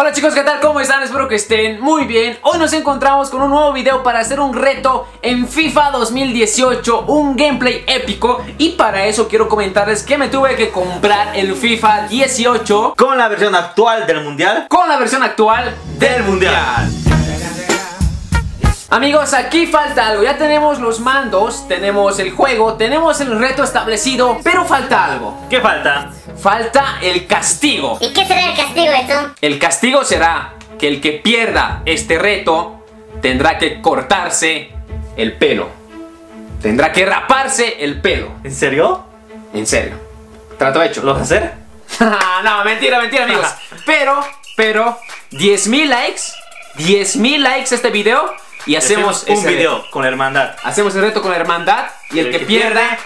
Hola chicos, ¿qué tal? ¿Cómo están? Espero que estén muy bien Hoy nos encontramos con un nuevo video para hacer un reto en FIFA 2018 Un gameplay épico Y para eso quiero comentarles que me tuve que comprar el FIFA 18 Con la versión actual del mundial Con la versión actual del mundial Amigos, aquí falta algo, ya tenemos los mandos, tenemos el juego, tenemos el reto establecido, pero falta algo. ¿Qué falta? Falta el castigo. ¿Y qué será el castigo esto? El castigo será que el que pierda este reto tendrá que cortarse el pelo. Tendrá que raparse el pelo. ¿En serio? En serio. Trato hecho. ¿Lo vas a hacer? no, mentira, mentira, amigos. Pero, pero, 10.000 likes, 10.000 likes este video y hacemos, un video reto. con la hermandad. Hacemos el reto con la hermandad y el, que, pierda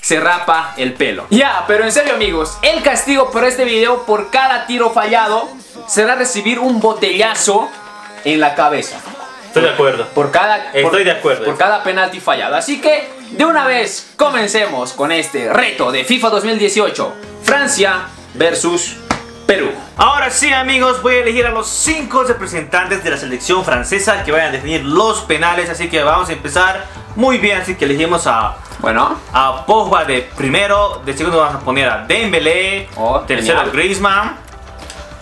se rapa el pelo. Ya, pero en serio amigos, el castigo por este video por cada tiro fallado será recibir un botellazo en la cabeza. Estoy de acuerdo. Por cada, Estoy por- de acuerdo. Por cada penalti fallado. Así que, de una vez, comencemos con este reto de FIFA 2018. Francia versus Perú. Ahora sí amigos, voy a elegir a los 5 representantes de la selección francesa que vayan a definir los penales. Así que vamos a empezar muy bien. Así que elegimos a, Bueno, a Pogba de primero. De segundo vamos a poner a Dembélé. Oh, tercero a genial. Griezmann.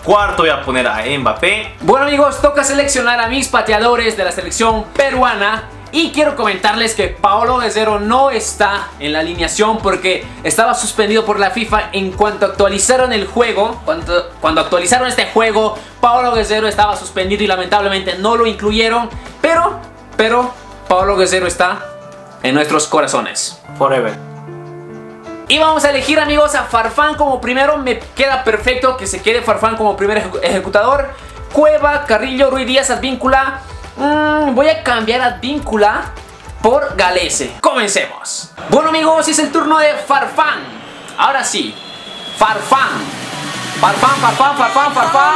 Cuarto voy a poner a Mbappé. Bueno amigos, toca seleccionar a mis pateadores de la selección peruana y quiero comentarles que Paolo Guerrero no está en la alineación porque estaba suspendido por la FIFA en cuanto actualizaron el juego, cuando, cuando actualizaron este juego, Paolo Guerrero estaba suspendido y lamentablemente no lo incluyeron, pero, pero, Paolo Guerrero está en nuestros corazones. Forever. Y vamos a elegir amigos a Farfán como primero. Me queda perfecto que se quede Farfán como primer ejecu- ejecutador. Cueva, Carrillo, Ruiz Díaz, Advíncula. Mm, voy a cambiar Advíncula por Galese. Comencemos. Bueno amigos, es el turno de Farfán. Ahora sí. Farfán. Farfán, Farfán, Farfán, Farfán.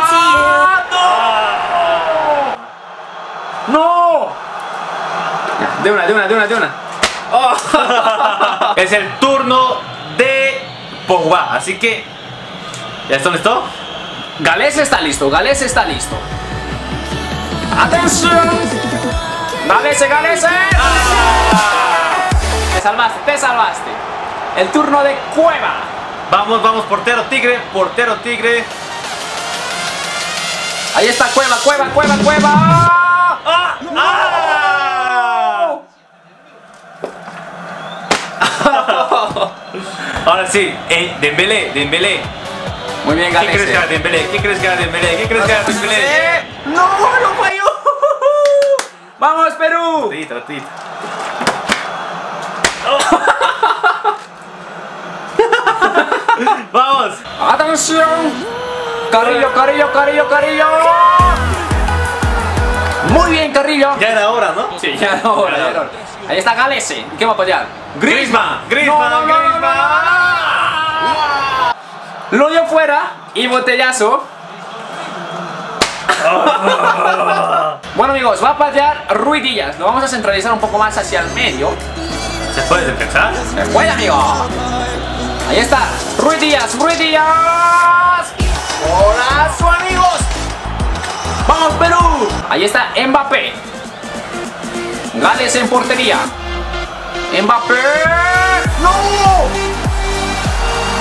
¡No! ¡No! Ya, De una, de una, de una, de una. Es el turno de Pogba. Así que. ¿Ya está listo? Gales está listo, Gales está listo. ¡Atención! ¡Galese, Galese! Te salvaste, te salvaste. El turno de Cueva. Vamos, vamos, portero tigre, portero tigre. Ahí está Cueva, Cueva, Cueva, Cueva. ¡Ah! ¡Ah! Ahora sí, eh, Dembélé, Dembélé. Muy bien, ¿Qué crees que era Galese. Dembélé? ¿Qué crees que era Dembélé? ¿Qué crees que era Dembélé? ¡No! ¡Lo falló! ¡Vamos, Perú! Ratito, ratito. Vamos. ¡Atención! Carrillo, Carrillo, Carrillo, Carrillo. Muy bien, Carrillo. Ya era hora, ¿no? Sí, ya no, ahora, ya no. Ahí está Galese. ¿Qué va a apoyar? Griezmann, Griezmann, No, no, no, no, Griezmann. Lo dio fuera y botellazo. bueno amigos, va a patear Rui Díaz. Lo vamos a centralizar un poco más hacia el medio. ¿Se puede descansar? Se puede, amigo. Ahí está. Rui Díaz, Rui Díaz. Golazo, amigos. Vamos, Perú. Ahí está Mbappé. Gales en portería. Mbappé. ¡No!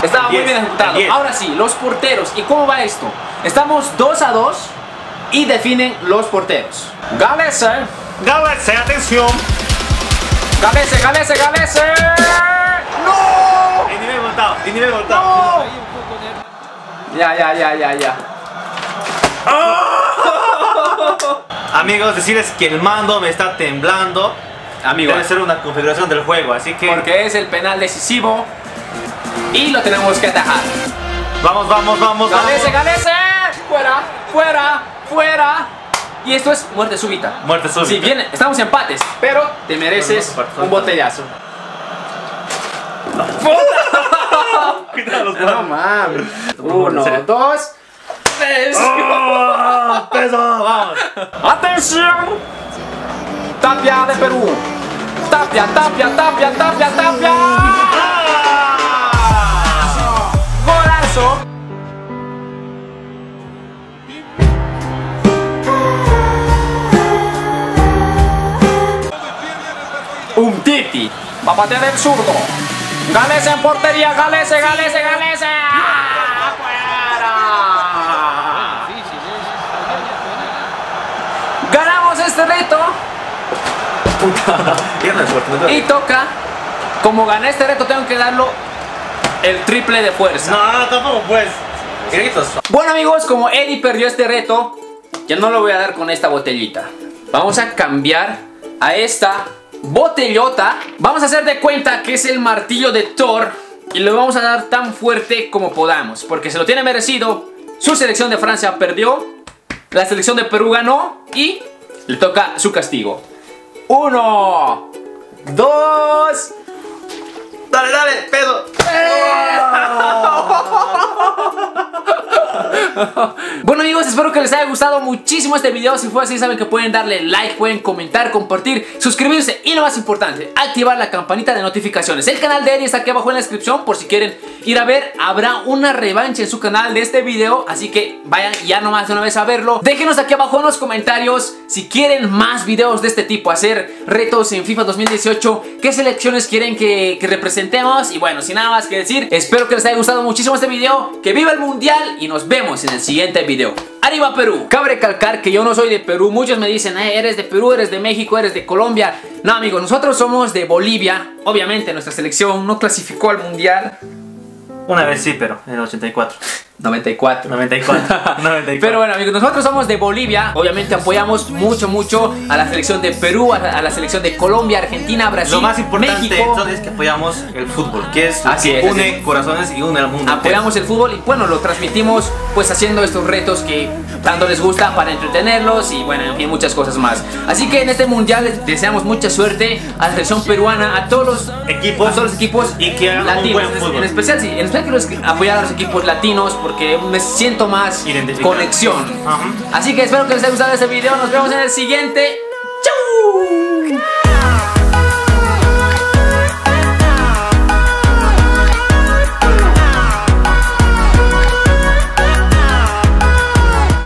Estaba muy bien ejecutado. Ahora sí, los porteros. ¿Y cómo va esto? Estamos 2 a 2 y definen los porteros. Galese. Gábase, atención. Galese, Galese, Galese. ¡No! En nivel voltado, en nivel voltado. Ya, ya, ya, ya, ya. Amigos, decirles que el mando me está temblando. Amigo, Debe ser una configuración del juego, así que porque es el penal decisivo y lo tenemos que atajar. vamos, vamos, vamos, Galese, vamos. Galese. Fuera, fuera, fuera. Y esto es muerte súbita. Muerte súbita. Si bien estamos empates, pero te mereces No, no, no, un botellazo. Los No mames. Uno, Uno, dos, tres. ¡Oh! ¡Peso! ¡Vamos! ¡Atención! Tapia de Perú. Tapia, tapia, tapia, tapia, tapia. Va a patear el zurdo. Galese en portería. Galese, Galese, Galese. Ganamos este reto. y toca. Como gané este reto, tengo que darlo el triple de fuerza. No, tampoco pues. Bueno amigos, como Eddie perdió este reto, ya no lo voy a dar con esta botellita. Vamos a cambiar a esta botellota. Vamos a hacer de cuenta que es el martillo de Thor y lo vamos a dar tan fuerte como podamos, porque se lo tiene merecido. Su selección de Francia perdió, la selección de Perú ganó y le toca su castigo. Uno, dos, dale, dale, pedo. bueno amigos, espero que les haya gustado muchísimo este video. Si fue así, saben que pueden darle like, pueden comentar, compartir, suscribirse y lo más importante, activar la campanita de notificaciones. El canal de Eri está aquí abajo en la descripción por si quieren ir a ver. Habrá una revancha en su canal de este video, así que vayan ya nomás de una vez a verlo. Déjenos aquí abajo en los comentarios si quieren más videos de este tipo, hacer retos en FIFA 2018, qué selecciones quieren que, que representemos. Y bueno, sin nada más que decir, espero que les haya gustado muchísimo este video, que viva el mundial y nos vemos en el siguiente video. ¡Arriba Perú! Cabe recalcar que yo no soy de Perú. Muchos me dicen, eh, eres de Perú, eres de México, eres de Colombia. No, amigos, nosotros somos de Bolivia. Obviamente nuestra selección no clasificó al mundial. Una vez sí, pero en el 84. 94. 94. 94. Pero bueno, amigos, nosotros somos de Bolivia. Obviamente apoyamos mucho, mucho a la selección de Perú, a la, selección de Colombia, Argentina, Brasil. Lo más importante México. es que apoyamos el fútbol, que es así que une corazones y une al mundo. Apoyamos el fútbol y bueno, lo transmitimos pues haciendo estos retos que tanto les gusta para entretenerlos y bueno, en fin, muchas cosas más. Así que en este mundial les deseamos mucha suerte a la selección peruana, a todos los equipos, a todos los equipos y que hagan latinos. Un buen fútbol. En especial, sí, en especial que apoyar a los equipos latinos porque me siento más conexión. Así que espero que les haya gustado este video. Nos vemos en el siguiente.